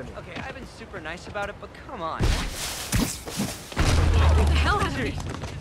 out of me. Okay, I've been super nice about it, but come on. What the hell is of!